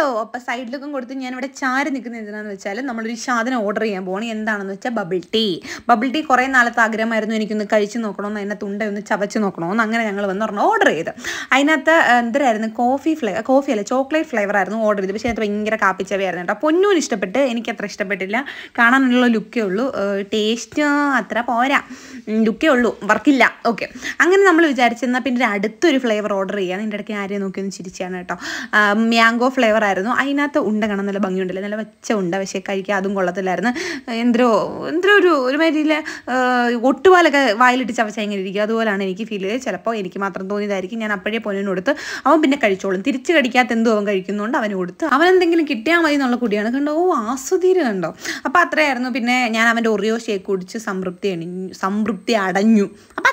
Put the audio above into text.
Hello അപ്പോൾ ലുക്കും കൊടുത്ത് ഞാൻ ഇവിടെ ചാരി നിൽക്കുന്ന എന്താണെന്ന് വെച്ചാൽ നമ്മളൊരു സാധനം ഓർഡർ ചെയ്യാൻ പോകണം എന്താണെന്ന് വെച്ചാൽ ബബിൾ ടീ. ബബിൾ ടീ കുറേ നാളത്തെ ആഗ്രഹമായിരുന്നു എനിക്കൊന്ന് കഴിച്ചു നോക്കണമെന്ന് അതിനെ തുണ്ട ഒന്ന് ചവച്ച് നോക്കണമെന്ന് അങ്ങനെ ഞങ്ങൾ വന്ന് പറഞ്ഞു ഓർഡർ ചെയ്ത്. അതിനകത്ത് എന്തരായിരുന്നു കോഫി ഫ്ലേവർ കോഫി അല്ല ചോക്ലേറ്റ് ഫ്ലേവർ ആയിരുന്നു ഓർഡർ ചെയ്ത് പക്ഷേ അതിനകത്ത് ഭയങ്കര കാപ്പിച്ചവയായിരുന്നു കേട്ടോ. പൊന്നൂന് ഇഷ്ടപ്പെട്ട് എനിക്ക് അത്ര ഇഷ്ടപ്പെട്ടില്ല. കാണാനുള്ള ലുക്കേ ഉള്ളൂ. ടേസ്റ്റ് അത്ര പോരാ. ലുക്കേ ഉള്ളൂ. വർക്കില്ല. ഓക്കെ. അങ്ങനെ നമ്മൾ വിചാരിച്ചെന്നാൽ പിന്നെ അടുത്തൊരു ഫ്ലേവർ ഓർഡർ ചെയ്യാം. അതിന്റെ ഇടയ്ക്ക് ആരെയും നോക്കി ഒന്ന് ചിരിച്ചാണ് കേട്ടോ. മാംഗോ ഫ്ലേവർ ആയിരുന്നു അതിനകത്ത് ഉണ്ട കാണാൻ നല്ല ഭംഗിയുണ്ടല്ലേ. നല്ല വെച്ച ഉണ്ട പക്ഷേ കഴിക്കാൻ അതും കൊള്ളത്തില്ലായിരുന്നു. എന്തോ എന്തോ ഒരു ഒരുമാതിരിയിലെ ഒട്ടുപാലൊക്കെ വായിലിട്ട് ചവച്ച ഇങ്ങനെ ഇരിക്കും. അതുപോലാണ് എനിക്ക് ഫീൽ ചെയ്തത്. ചിലപ്പോൾ എനിക്ക് മാത്രം തോന്നിയതായിരിക്കും. ഞാൻ അപ്പോഴേ പോലും കൊടുത്ത് അവൻ പിന്നെ കഴിച്ചോളും. തിരിച്ച് കടിക്കാത്ത എന്തോ അവൻ കഴിക്കുന്നുണ്ട് അവന് കൊടുത്ത്. അവൻ എന്തെങ്കിലും കിട്ടിയാൽ മതി എന്നുള്ള കുടിയാണ്. കണ്ടോ? ഓ ആസ്വദീര് കണ്ടോ? അപ്പോൾ അത്രയായിരുന്നു. പിന്നെ ഞാൻ അവന്റെ ഒറിയോ ഷേക്ക് കുടിച്ച് സംതൃപ്തി സംതൃപ്തി അടഞ്ഞു. ഉള്ളൂ